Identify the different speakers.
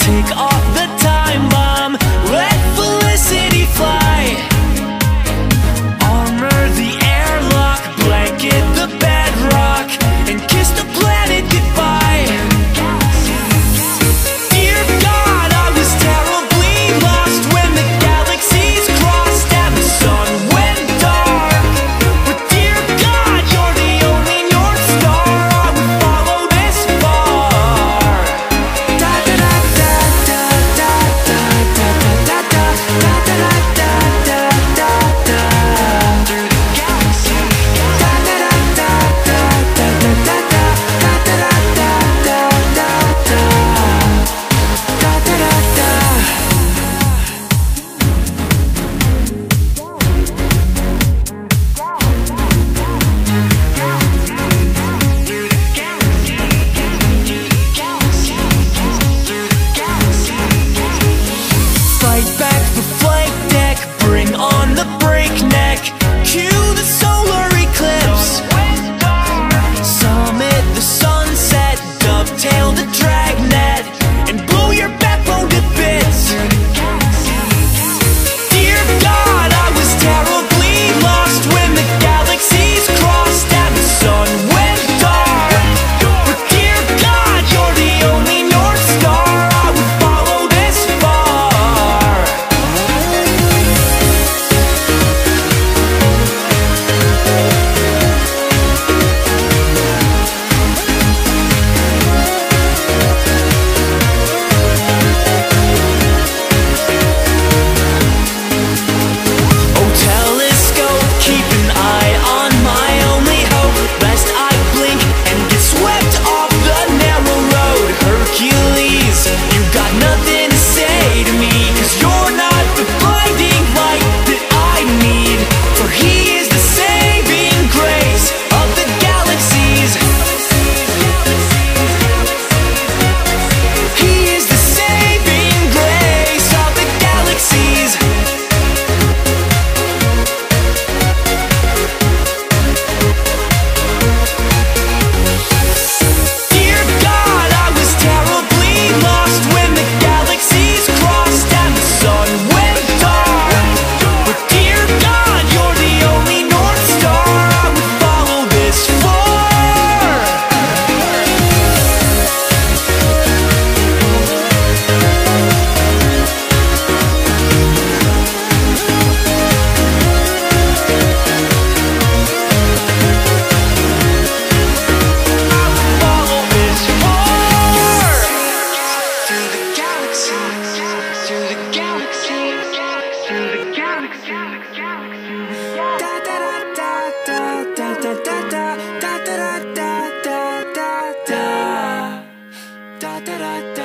Speaker 1: take all da da da